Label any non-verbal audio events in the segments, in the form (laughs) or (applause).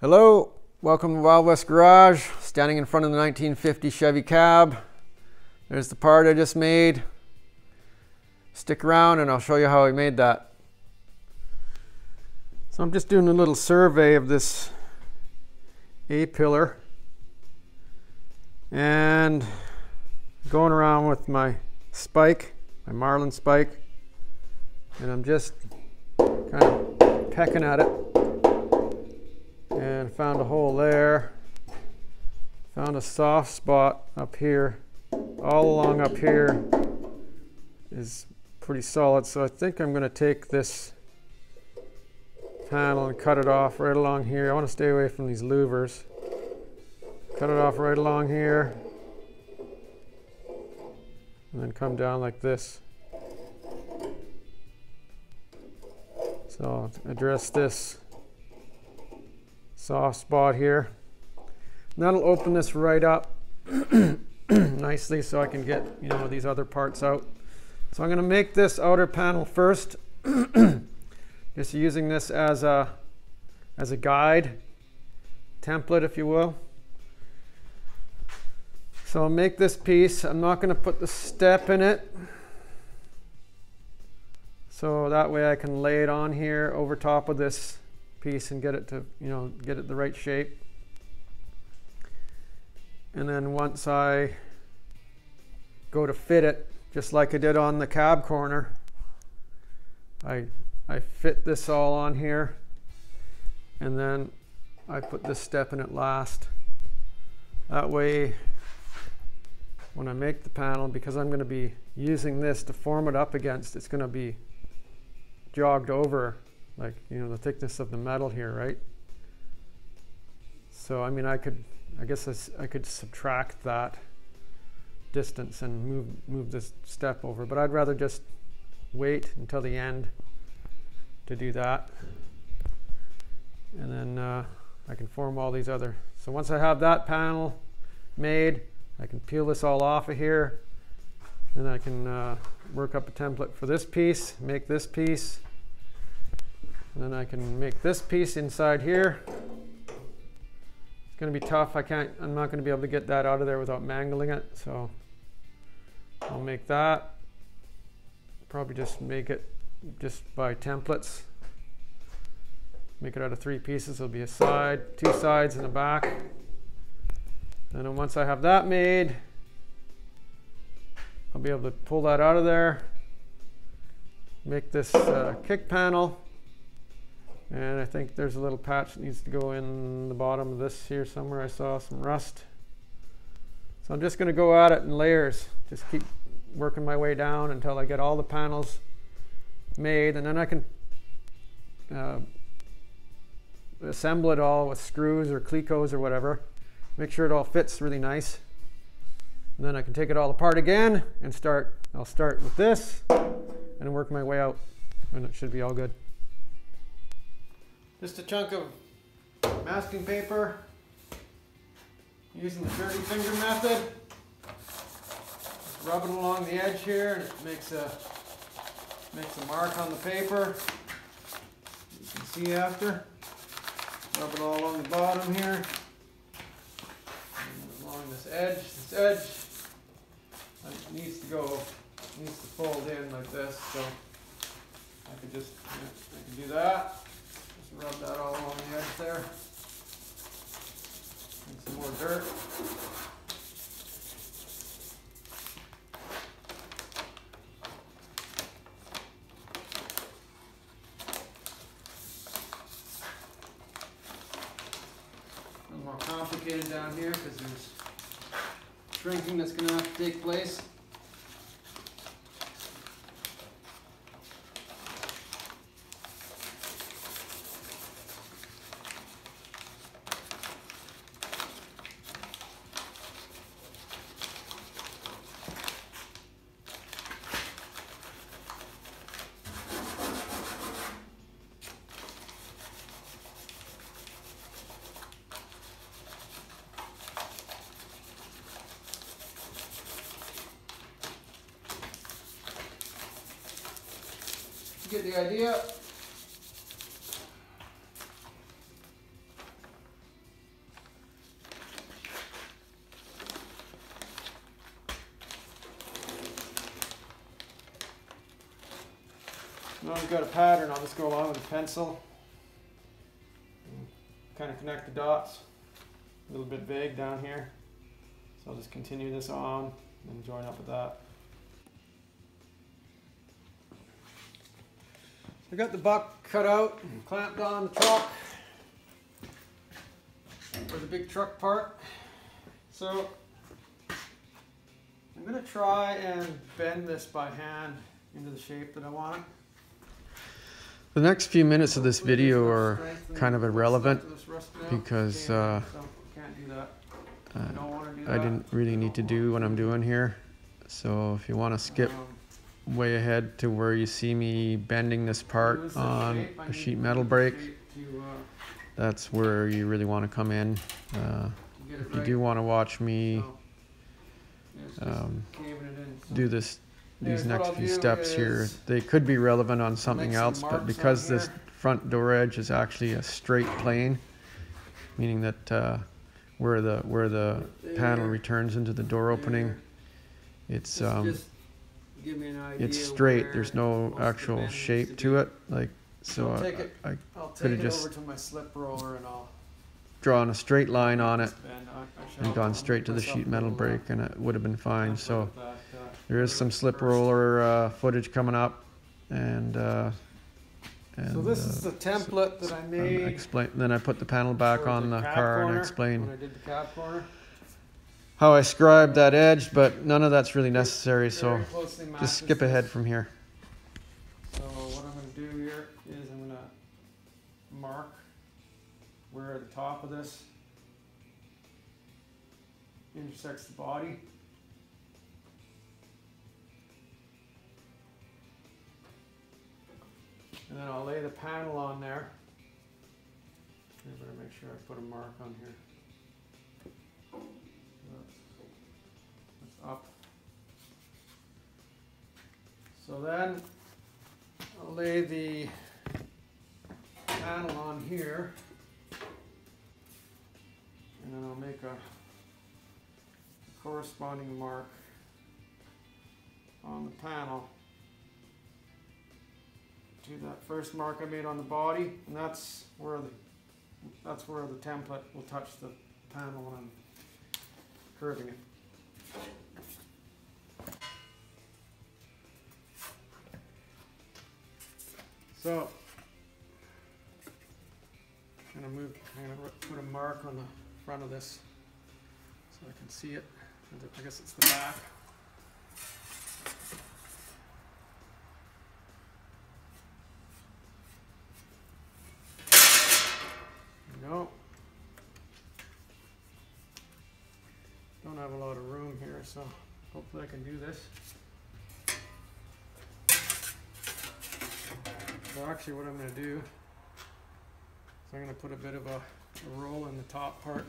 Hello, welcome to Wild West Garage. Standing in front of the 1950 Chevy cab. There's the part I just made. Stick around and I'll show you how I made that. So I'm just doing a little survey of this A-pillar and going around with my spike, my Marlin spike, and I'm just kind of pecking at it and found a hole there. Found a soft spot up here. All along up here is pretty solid. So I think I'm going to take this panel and cut it off right along here. I want to stay away from these louvers. Cut it off right along here. And then come down like this. So I'll address this soft spot here. That'll open this right up (clears throat) nicely so I can get, you know, these other parts out. So I'm going to make this outer panel first. (clears throat) Just using this as a, as a guide, template if you will. So I'll make this piece. I'm not going to put the step in it. So that way I can lay it on here over top of this piece and get it to, you know, get it the right shape. And then once I go to fit it, just like I did on the cab corner, I, I fit this all on here and then I put this step in it last. That way, when I make the panel, because I'm going to be using this to form it up against, it's going to be jogged over like you know the thickness of the metal here right? So I mean I could I guess I, I could subtract that distance and move move this step over but I'd rather just wait until the end to do that. And then uh, I can form all these other so once I have that panel made I can peel this all off of here. Then I can uh, work up a template for this piece make this piece. and then I can make this piece inside here. It's going to be tough. I can't, I'm not going to be able to get that out of there without mangling it. So I'll make that. Probably just make it just by templates. Make it out of three pieces. It'll be a side, two sides and a back. And then once I have that made, I'll be able to pull that out of there. Make this uh, kick panel. And I think there's a little patch that needs to go in the bottom of this here somewhere. I saw some rust. So I'm just going to go at it in layers. Just keep working my way down until I get all the panels made. And then I can uh, assemble it all with screws or clecos or whatever. Make sure it all fits really nice. And then I can take it all apart again and start. I'll start with this and work my way out. And it should be all good. Just a chunk of masking paper using the dirty finger method. Rub it along the edge here and it makes a makes a mark on the paper. You can see after. Rub it all along the bottom here. And along this edge. This edge needs to go needs to fold in like this. So I could just I can do that rub that all along the edge there. And some more dirt. A little more complicated down here because there's shrinking that's going to have to take place. the idea. Now we've got a pattern, I'll just go along with a pencil. Kind of connect the dots. A little bit vague down here. So I'll just continue this on and join up with that. Got the buck cut out and clamped on the truck for the big truck part. So I'm gonna try and bend this by hand into the shape that I want it. The next few minutes of this video are kind of irrelevant because uh, uh, I didn't really need to do what I'm doing here. So if you want to skip way ahead to where you see me bending this part on a sheet metal brake, that's where you really want to come in. Uh, if you do want to watch me um, do this these next few steps here. They could be relevant on something else, but because this front door edge is actually a straight plane, meaning that uh, where the where the panel returns into the door opening, it's um, it's straight. There's no actual shape to it. Like so, I, I could have just drawn a straight line on it and gone straight to the sheet metal brake, and it would have been fine. So. There is some slip roller uh, footage coming up, and, uh, and So this is uh, the template that I made. explain. Then I put the panel back on the cab car and corner, explain When I did the cab corner. How I scribed that edge, but none of that's really necessary. So just skip ahead from here. So what I'm gonna do here is I'm gonna mark where the top of this intersects the body. And then I'll lay the panel on there. I better make sure I put a mark on here. Up. So then I'll lay the panel on here. And then I'll make a corresponding mark on the panel to that first mark I made on the body, and that's where the that's where the template will touch the panel when I'm curving it. So I'm gonna move. I'm gonna put a mark on the front of this so I can see it. I guess it's the back. Go. Don't have a lot of room here, so hopefully I can do this. Actually what I'm gonna do is I'm gonna put a bit of a, a roll in the top part.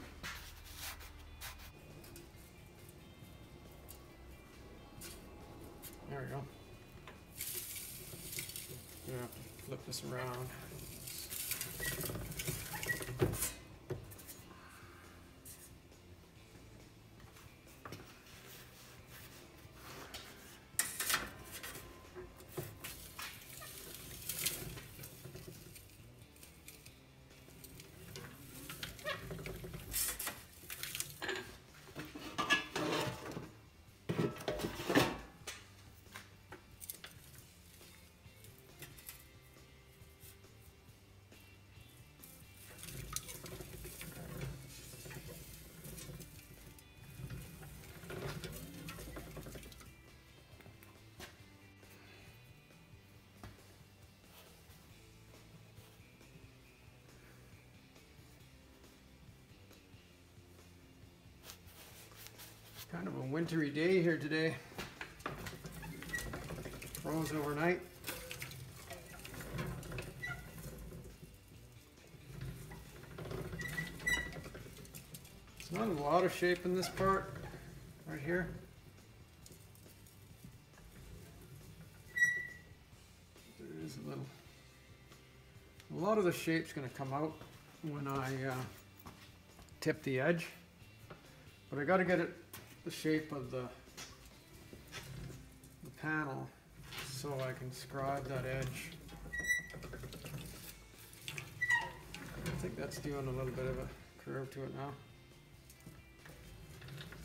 Kind of a wintry day here today. Froze overnight. It's not a lot of shape in this part, right here. There is a little. A lot of the shape's gonna come out when I uh, tip the edge. But I gotta get it the shape of the, the panel so I can scribe that edge. I think that's doing a little bit of a curve to it now.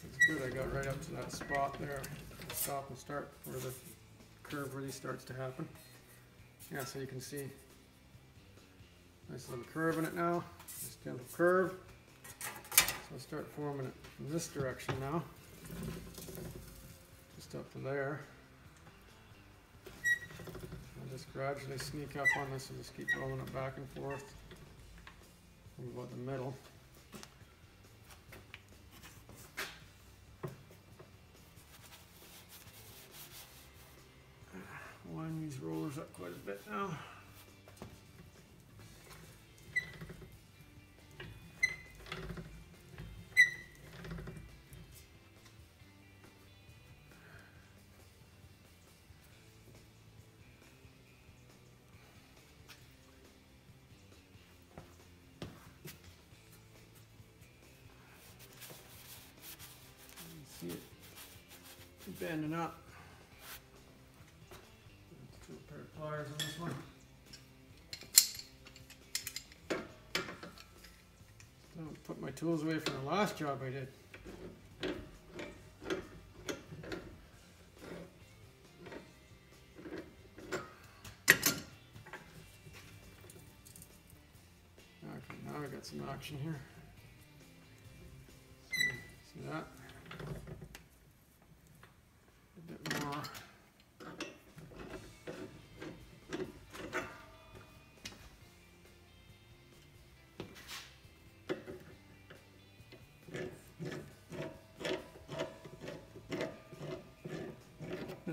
It's good I got right up to that spot there. Stop and start where the curve really starts to happen. Yeah, so you can see nice little curve in it now. Nice gentle curve. So I'll start forming it in this direction now just up to there. I'll just gradually sneak up on this and just keep rolling it back and forth. From about the middle. It bending up. Let's do a pair of pliers on this one. Don't put my tools away from the last job I did. Okay, now I got some action here.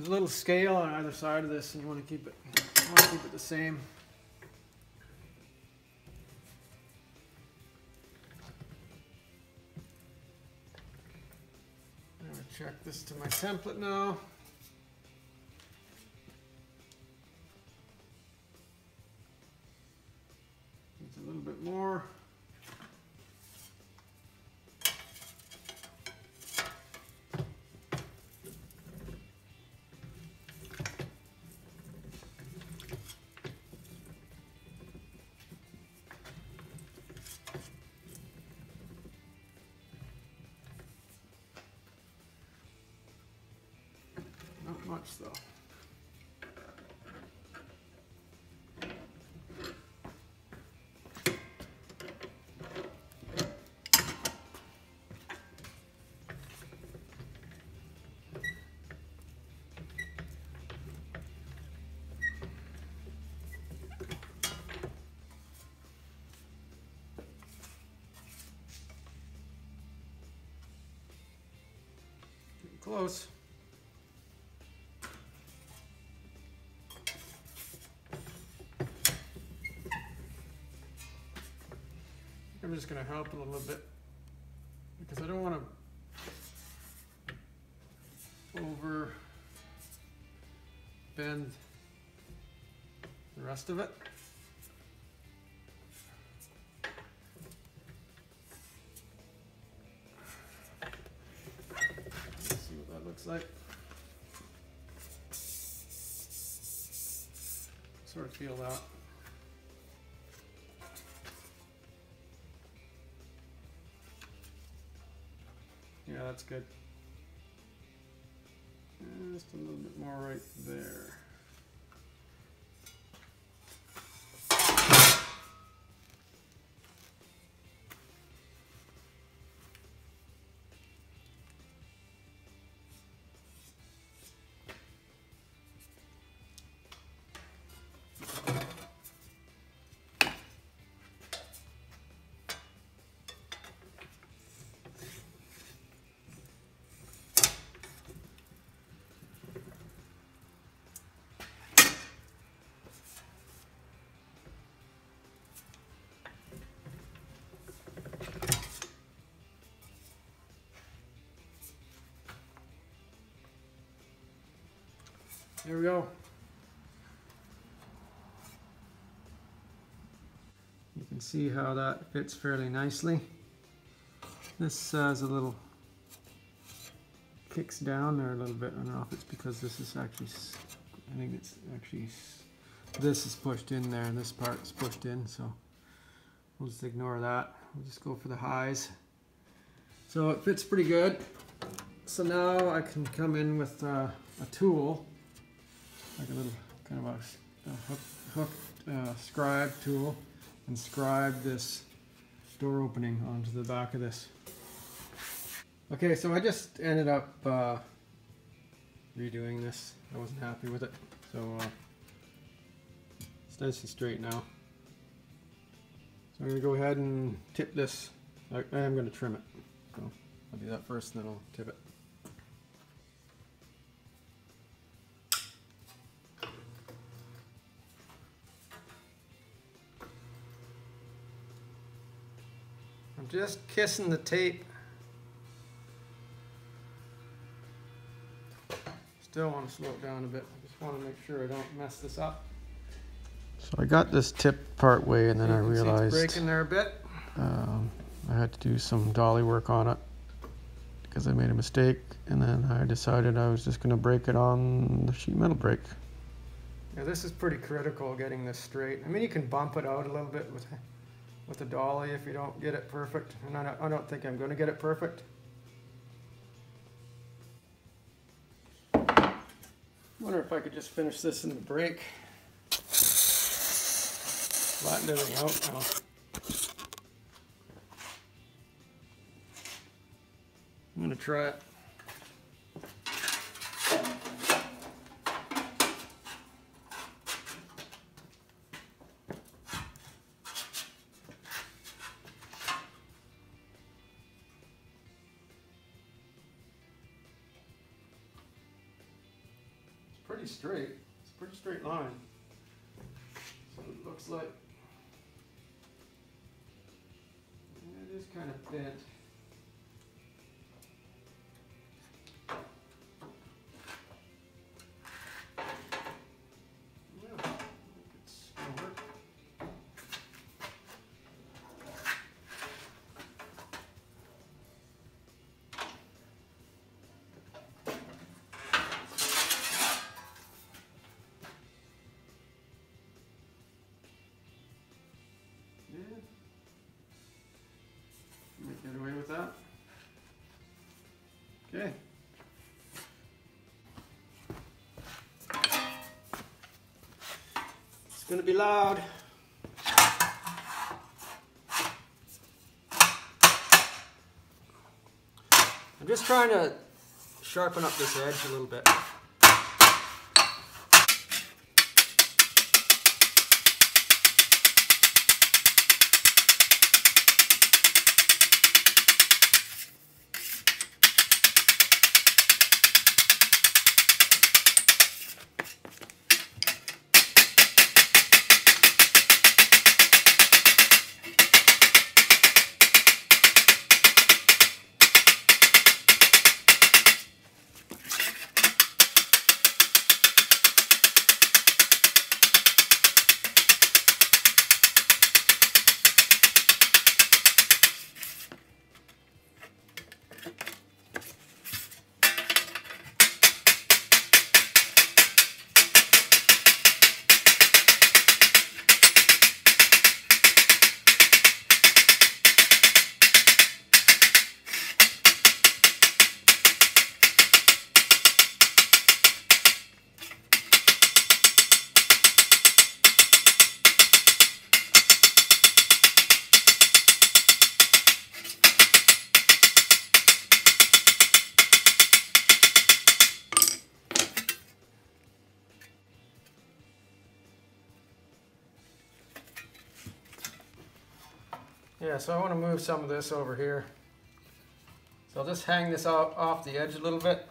There's a little scale on either side of this, and you want to keep it, you want to keep it the same. Check this to my template now. Not though. Close. I'm just gonna help it a little bit because I don't wanna over bend the rest of it. Let's see what that looks like. Sort of feel that. That's good. Just a little bit more right there. There we go. You can see how that fits fairly nicely. This is a little kicks down there a little bit. I don't know if it's because this is actually, I think it's actually, this is pushed in there and this part is pushed in, so we'll just ignore that. We'll just go for the highs. So it fits pretty good. So now I can come in with uh, a tool, like a little kind of a, a hook, hook uh, scribe tool, and scribe this door opening onto the back of this. Okay, so I just ended up uh, redoing this. I wasn't happy with it, so uh, it's nice and straight now. So I'm to go ahead and tip this. I, I am going to trim it. So I'll do that first, and then I'll tip it. I'm just kissing the tape. Still want to slow it down a bit. I just want to make sure I don't mess this up. So I got this tip part way and then You I can see it's realized breaking there a bit. um, I had to do some dolly work on it because I made a mistake and then I decided I was just going to break it on the sheet metal brake. Yeah, this is pretty critical getting this straight. I mean, you can bump it out a little bit with with a dolly if you don't get it perfect, and I don't, I don't think I'm going to get it perfect. Wonder if I could just finish this in the brake. Flatten everything out now. I'm gonna try it. Okay. It's gonna be loud. I'm just trying to sharpen up this edge a little bit. Yeah, so I want to move some of this over here. So I'll just hang this out off the edge a little bit.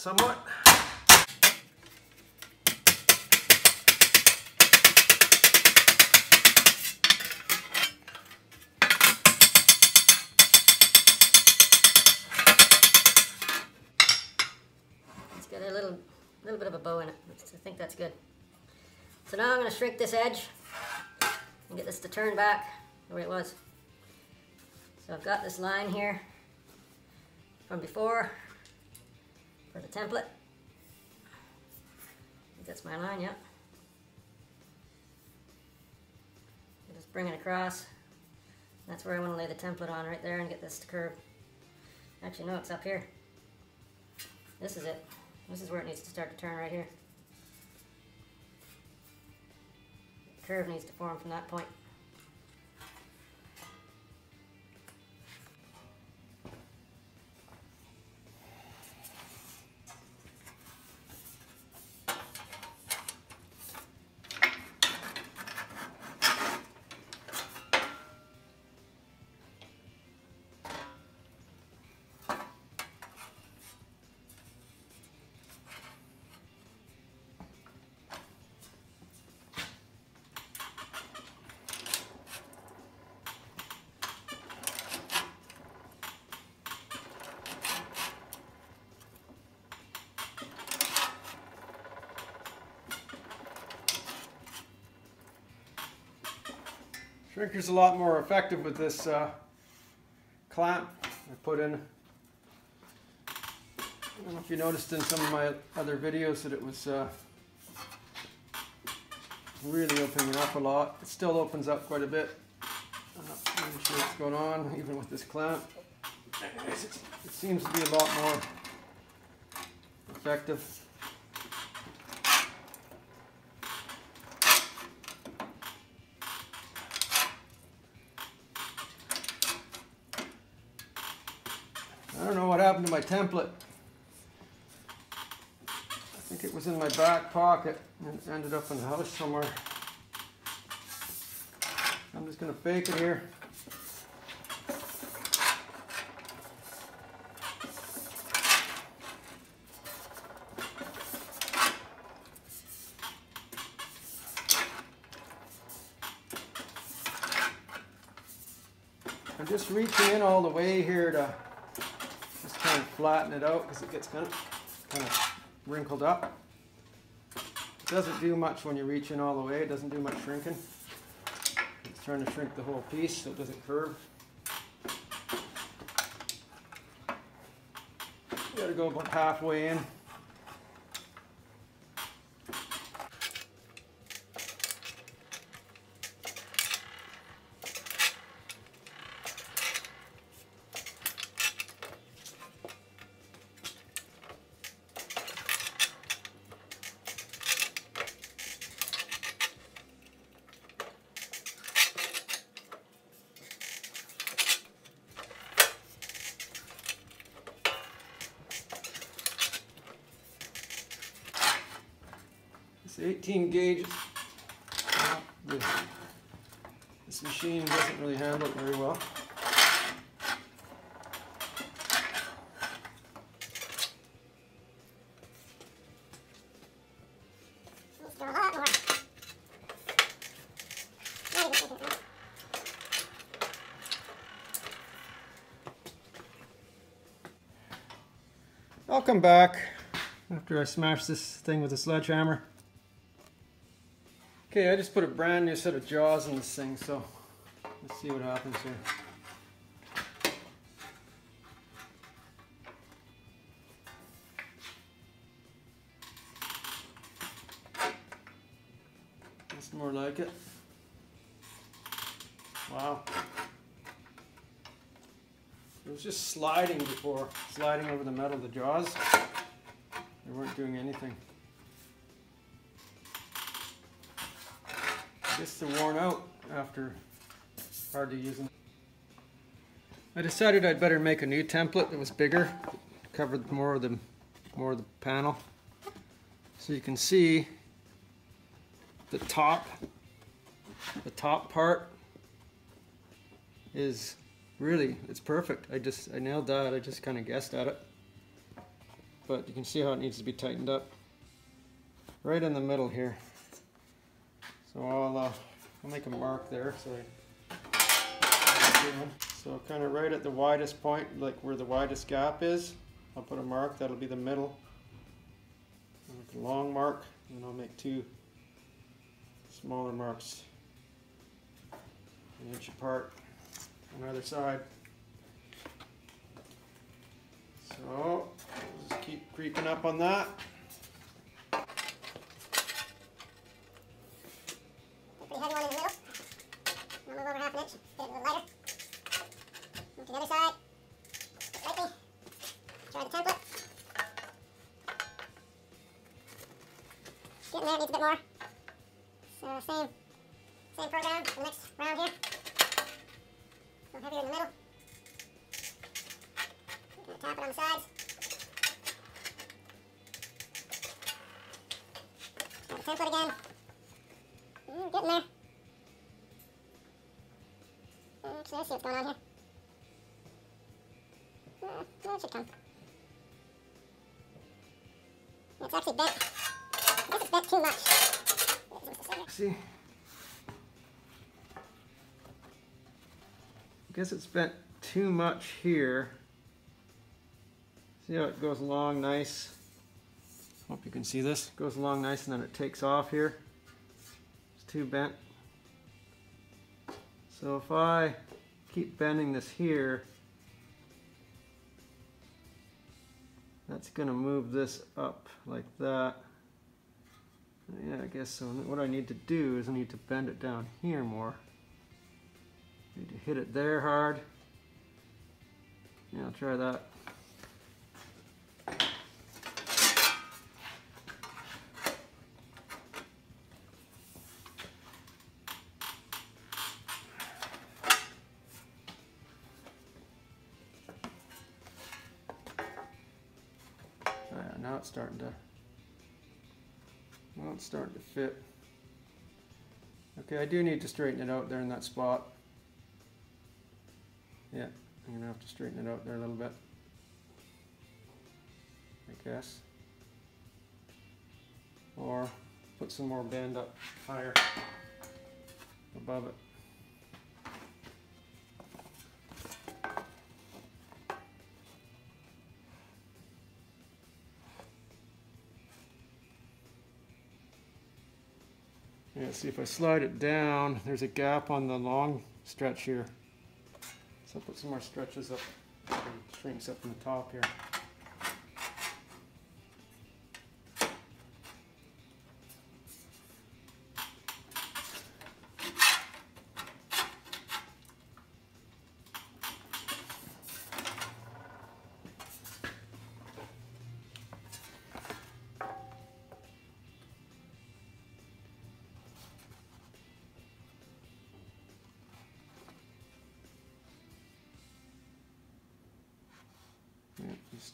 Somewhat. It's got a little, little bit of a bow in it. I think that's good. So now I'm going to shrink this edge and get this to turn back the way it was. So I've got this line here from before for template. That's my line, yep. Just bring it across. That's where I want to lay the template on right there and get this to curve. Actually, no, it's up here. This is it. This is where it needs to start to turn right here. The curve needs to form from that point. Shrinker's a lot more effective with this uh, clamp I put in. I don't know if you noticed in some of my other videos that it was uh, really opening up a lot. It still opens up quite a bit. I'm not really sure what's going on, (laughs) even with this clamp. It seems to be a lot more effective. I don't know what happened to my template. I think it was in my back pocket and it ended up in the house somewhere. I'm just gonna fake it here. I'm just reaching in all the way here to flatten it out because it gets kind of kind of wrinkled up. It doesn't do much when you reach in all the way. It doesn't do much shrinking. It's trying to shrink the whole piece so it doesn't curve. You gotta go about halfway in. It's 18 gauge. Well, the- This machine doesn't really handle it very well. I'll come back after I smash this thing with a sledgehammer. Okay, I just put a brand new set of jaws in this thing, so let's see what happens here. Sliding before, sliding over the metal the jaws. They weren't doing anything. Guess they're worn out after hardly using. I decided I'd better make a new template that was bigger, covered more of the more of the panel. So you can see the top the top part is really, it's perfect. I just, I nailed that. I just kind of guessed at it. But you can see how it needs to be tightened up. Right in the middle here. So I'll, uh, I'll make a mark there. So, I, so kind of right at the widest point, like where the widest gap is, I'll put a mark. That'll be the middle. I'll make a long mark, and I'll make two smaller marks an inch apart on either side. So just keep creeping up on that. Should come. It's actually bent. I guess it's bent too much. What was I supposed to say here? See? I guess it's bent too much here. See how it goes along nice? Hope you can see this. Goes along nice and then it takes off here. It's too bent. So if I keep bending this here, gonna move this up like that. Yeah, I guess so. What I need to do is I need to bend it down here more. Need to hit it there hard. Yeah, I'll try that. It's starting to well, it's starting to fit. Okay, I do need to straighten it out there in that spot. Yeah, I'm gonna have to straighten it out there a little bit. I guess. Or put some more bend up higher above it. Yeah, see if I slide it down, there's a gap on the long stretch here. So I'll put some more stretches up, shrinks up in the top here.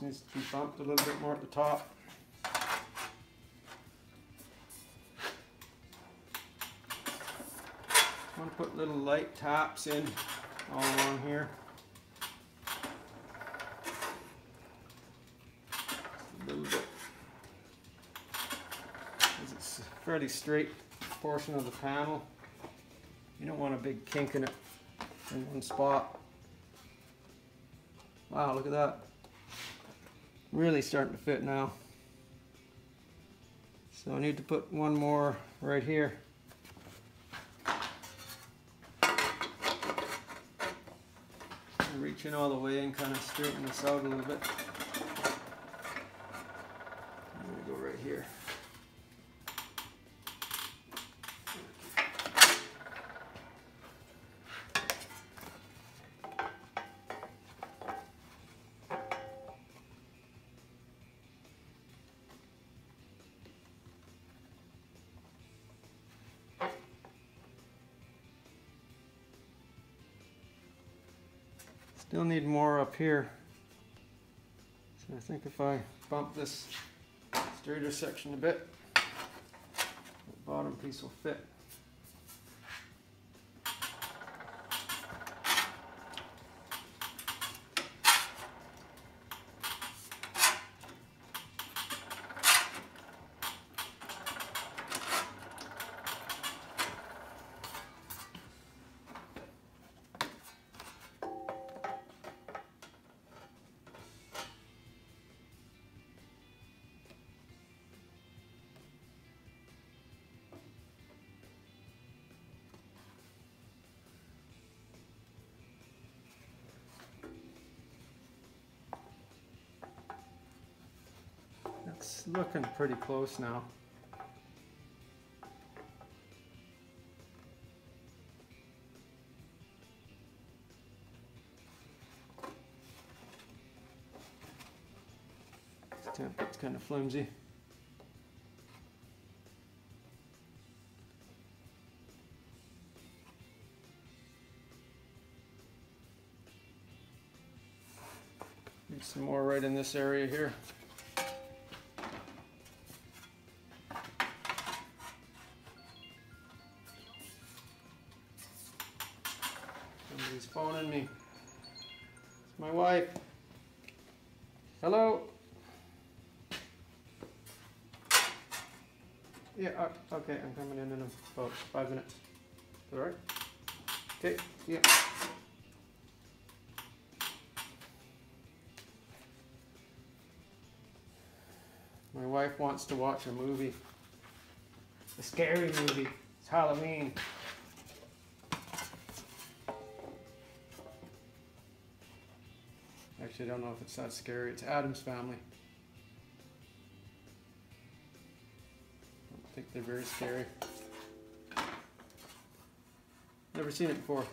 Needs to be bumped a little bit more at the top. I want to put little light taps in all along here. A little bit. 'Cause It's a fairly straight portion of the panel. You don't want a big kink in it in one spot. Wow, look at that. Really starting to fit now. So I need to put one more right here. Reach in all the way and kind of straighten this out a little bit. Here. So I think if I bump this straighter section a bit, the bottom piece will fit. It's looking pretty close now. It's kind of, flimsy. Need some more right in this area here. Yeah, uh, okay, I'm coming in in about five minutes. All right? Okay, yeah. My wife wants to watch a movie. A scary movie. It's Halloween. Actually, I don't know if it's that scary. It's Addams Family. They're very scary. Never seen it before.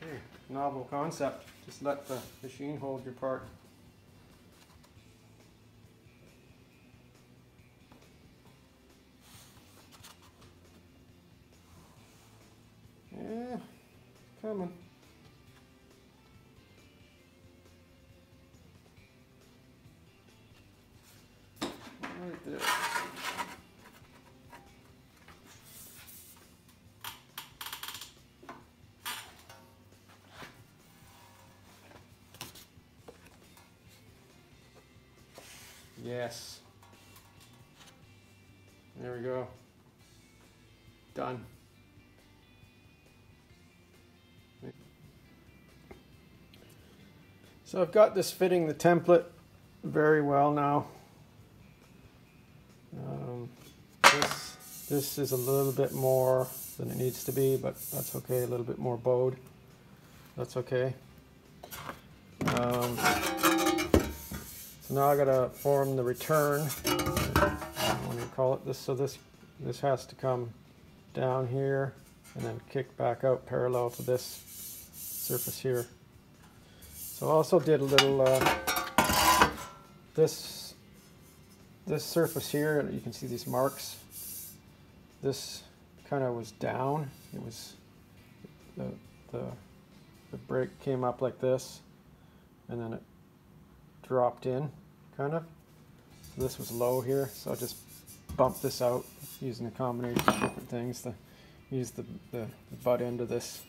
Hey, novel concept. Just let the machine hold your part. So I've got this fitting the template very well now. Um, this, this is a little bit more than it needs to be, but that's okay. A little bit more bowed. That's okay. Um, so now I gotta form the return. What do you call it? This so this this has to come down here and then kick back out parallel to this surface here. So I also did a little uh, this this surface here. You can see these marks. This kind of was down. It was the the the brake came up like this, and then it dropped in, kind of. So this was low here, so I just bumped this out using a combination of different things to use the, the, the butt end of this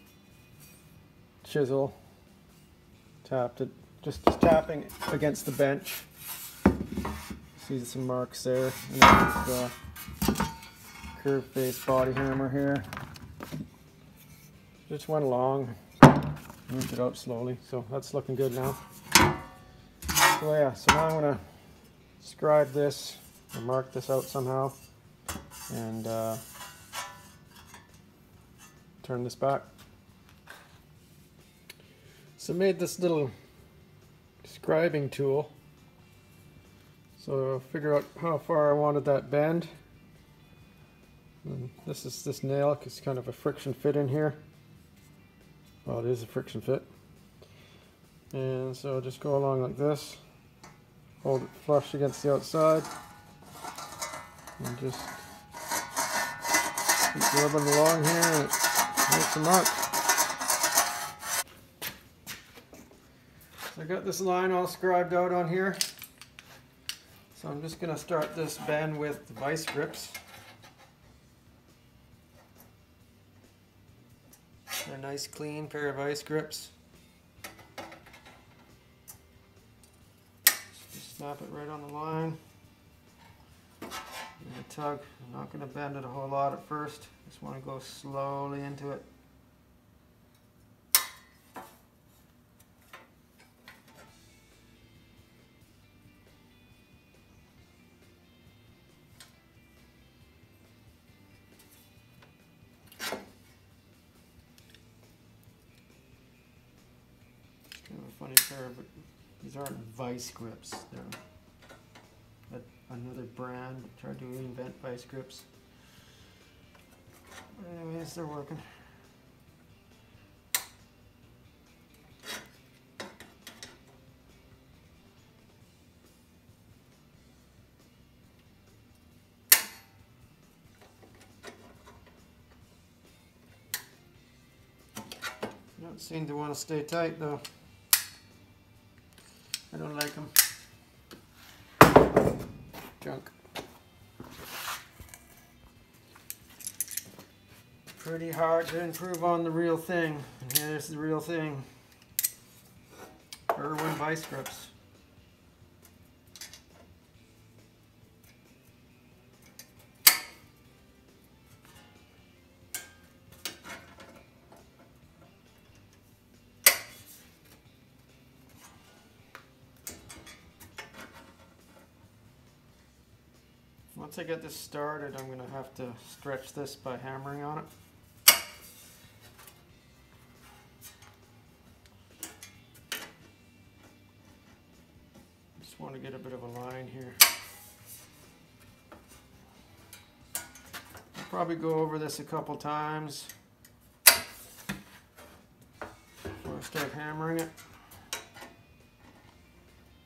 chisel tapped it just tapping against the bench. See some marks there. And the curved face body hammer here. Just went along. Moved it out slowly so that's looking good now. So yeah so now I'm gonna scribe this mark this out somehow and uh, turn this back so I made this little scribing tool. So I'll figure out how far I wanted that bend. And this is this nail, it's kind of a friction fit in here. Well, it is a friction fit. And so I'll just go along like this. Hold it flush against the outside. And just keep rubbing along here and it makes a mark. So I got this line all scribed out on here. So I'm just going to start this bend with the vice grips. A nice clean pair of vice grips. Just snap it right on the line. Give it tug. I'm not going to bend it a whole lot at first. Just want to go slowly into it. Vice grips. They're another brand. Tried to reinvent vice grips. Anyways, they're working. Don't seem to want to stay tight though. Them. Junk. Pretty hard to improve on the real thing. And here's the real thing. Irwin vice grips. Once I get this started, I'm going to have to stretch this by hammering on it. Just want to get a bit of a line here. I'll probably go over this a couple times before I start hammering it.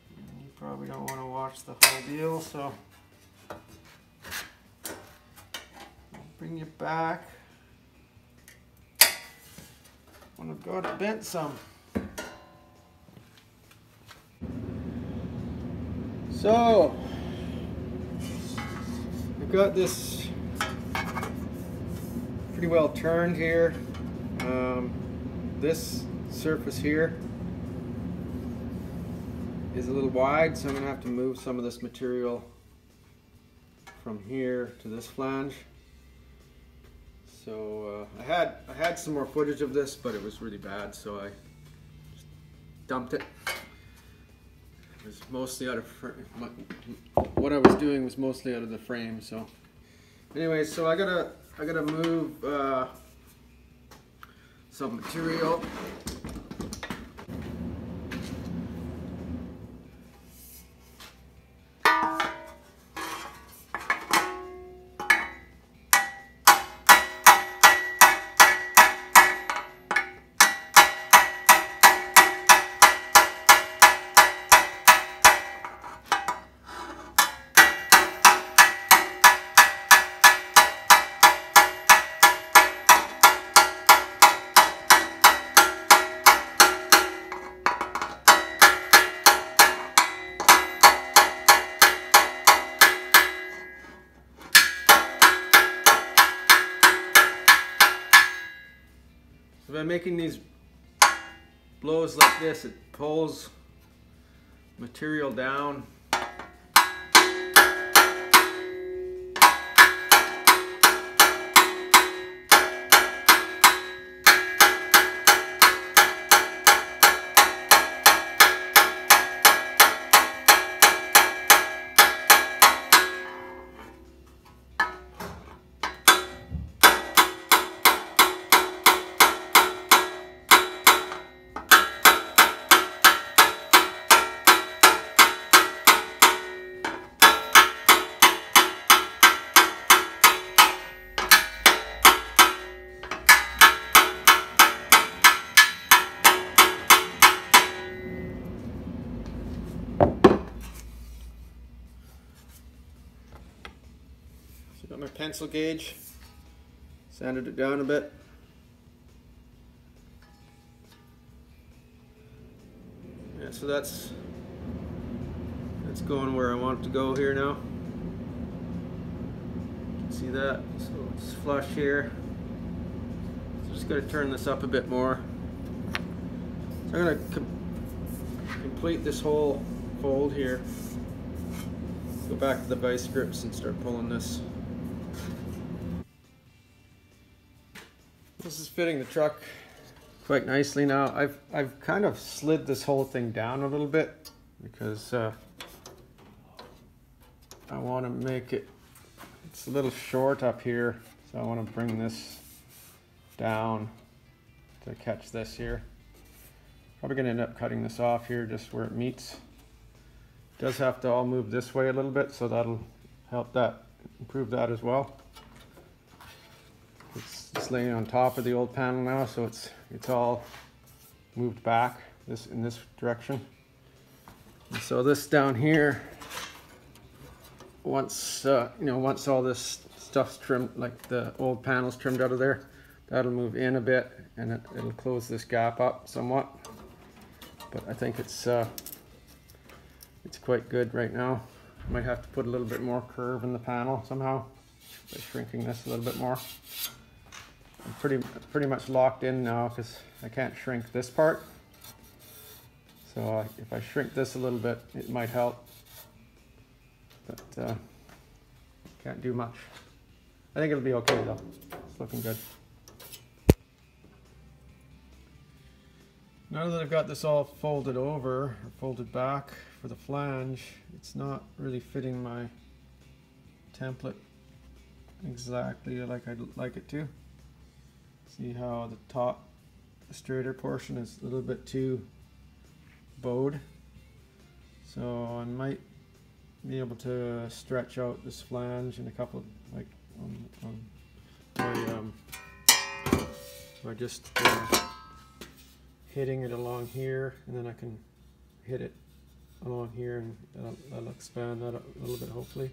You probably don't want to watch the whole deal, so bring you back when I've got it bent some. So, I've got this pretty well turned here. Um, this surface here is a little wide, so I'm going to have to move some of this material from here to this flange. So uh, I had I had some more footage of this, but it was really bad, so I dumped it. It was mostly out of my, what I was doing was mostly out of the frame. So, anyway, so I gotta I gotta move uh, some material. These blows like this, it pulls material down. Gauge, sanded it down a bit. Yeah, so that's that's going where I want it to go here now. See that? So it's flush here. So just gonna turn this up a bit more. So I'm gonna com complete this whole fold here. Go back to the vice grips and start pulling this. This is fitting the truck quite nicely now. I've I've kind of slid this whole thing down a little bit because uh, I want to make it. It's a little short up here, so I want to bring this down to catch this here. Probably gonna end up cutting this off here just where it meets. Does have to all move this way a little bit, so that'll help that, improve that as well. It's, laying on top of the old panel now, so it's, it's all moved back this, in this direction. And so this down here, once, uh, you know, once all this stuff's trimmed, like the old panels trimmed out of there, that'll move in a bit and it, it'll close this gap up somewhat. But I think it's, uh, it's quite good right now. Might have to put a little bit more curve in the panel somehow by shrinking this a little bit more. I'm pretty, pretty much locked in now because I can't shrink this part. So if I shrink this a little bit, it might help. But uh, can't do much. I think it'll be okay though. It's looking good. Now that I've got this all folded over, or folded back for the flange, it's not really fitting my template exactly like I'd like it to. See how the top straighter portion is a little bit too bowed. So I might be able to stretch out this flange in a couple of, like on, on by, um, by just uh, hitting it along here and then I can hit it along here and that'll, that'll expand that a little bit hopefully.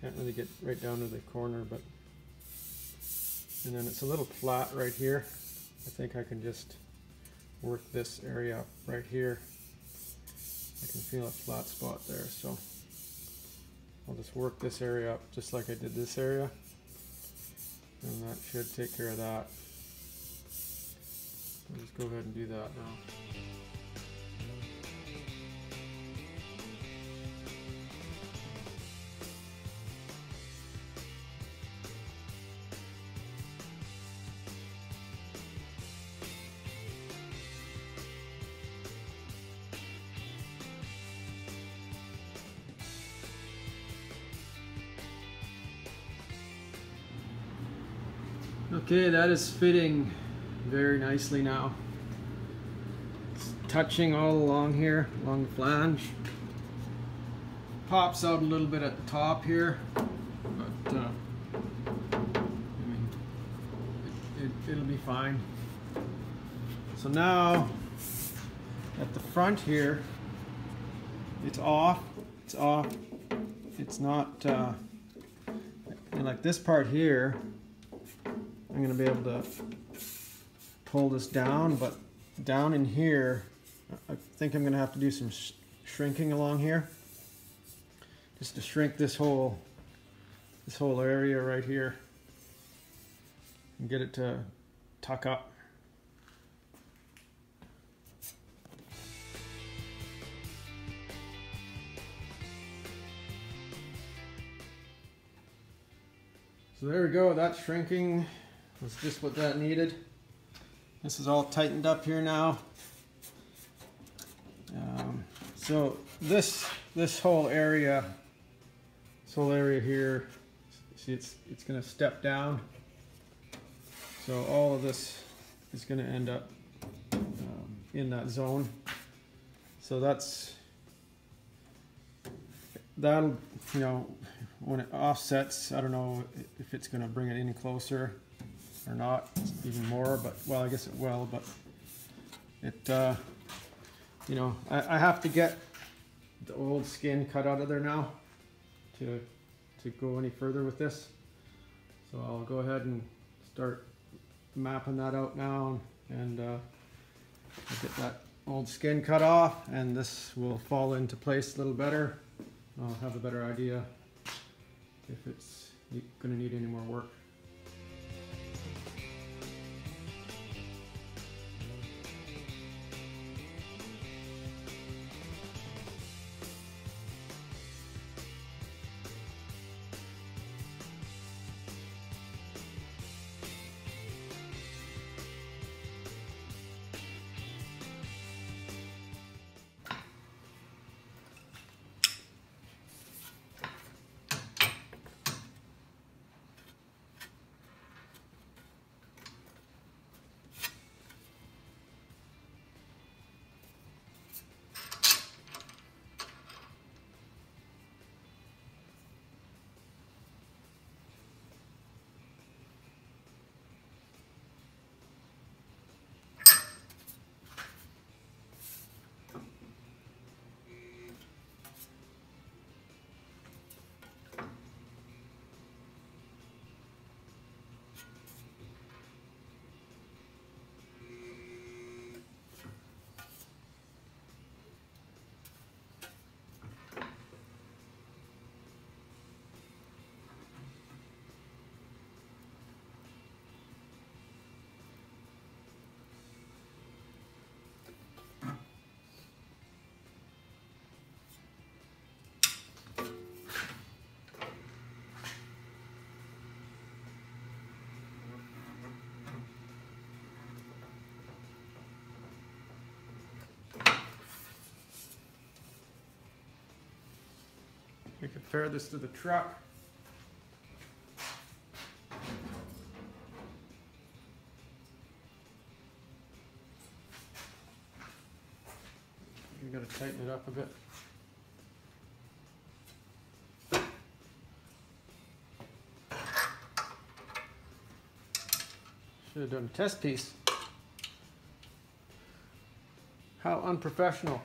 Can't really get right down to the corner but and then it's a little flat right here. I think I can just work this area right here. I can feel a flat spot there so I'll just work this area up just like I did this area and that should take care of that. I'll just go ahead and do that now. Okay, that is fitting very nicely now. It's touching all along here, along the flange. Pops out a little bit at the top here, but uh, I mean, it, it, it'll be fine. So now, at the front here, it's off, it's off, it's not, uh, and like this part here, I'm going to be able to pull this down, but down in here, I think I'm going to have to do some sh shrinking along here. Just to shrink this whole, this whole area right here. And get it to tuck up. So there we go, that's shrinking. That's just what that needed. This is all tightened up here now. Um, so this this whole area, this whole area here, see it's it's going to step down. So all of this is going to end up um, in that zone. So that's that'll you know when it offsets. I don't know if it's going to bring it any closer or not even more, but well, I guess it will, but it, uh, you know, I, I have to get the old skin cut out of there now to, to go any further with this. So I'll go ahead and start mapping that out now and uh, get that old skin cut off and this will fall into place a little better. I'll have a better idea if it's going to need any more work. Compare this to the truck. You gotta tighten it up a bit. Should have done a test piece. How unprofessional.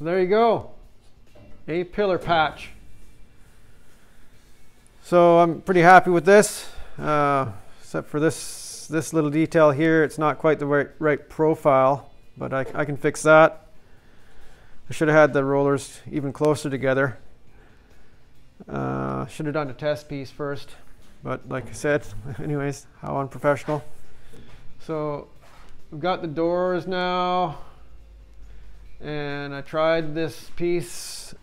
So there you go, A pillar patch. So I'm pretty happy with this, uh, except for this this little detail here. It's not quite the right, right profile, but I, I can fix that. I should have had the rollers even closer together. Uh, should have done a test piece first, but like I said, (laughs) anyways, how unprofessional. So we've got the doors now and I tried this piece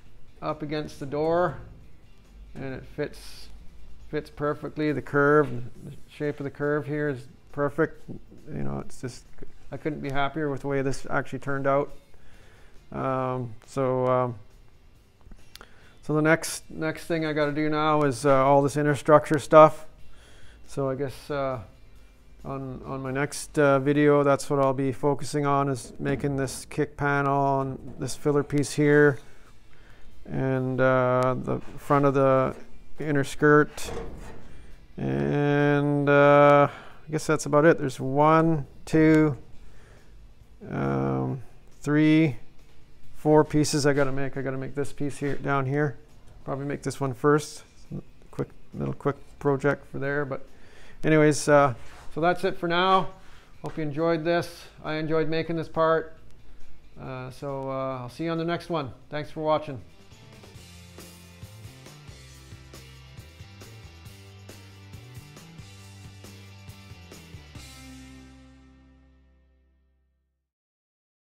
up against the door and it fits fits perfectly. The curve the shape of the curve here is perfect. You know it's just I couldn't be happier with the way this actually turned out. Um, so um, so the next next thing I got to do now is uh, all this inner structure stuff. So I guess uh, on, on my next uh, video, that's what I'll be focusing on is making this kick panel and this filler piece here and uh, the front of the inner skirt. And uh, I guess that's about it. There's one, two, um, three, four pieces I got to make. I got to make this piece here down here. Probably make this one first. Quick little quick project for there. But anyways, uh, so that's it for now. Hope you enjoyed this. I enjoyed making this part. Uh, so uh, I'll see you on the next one. Thanks for watching.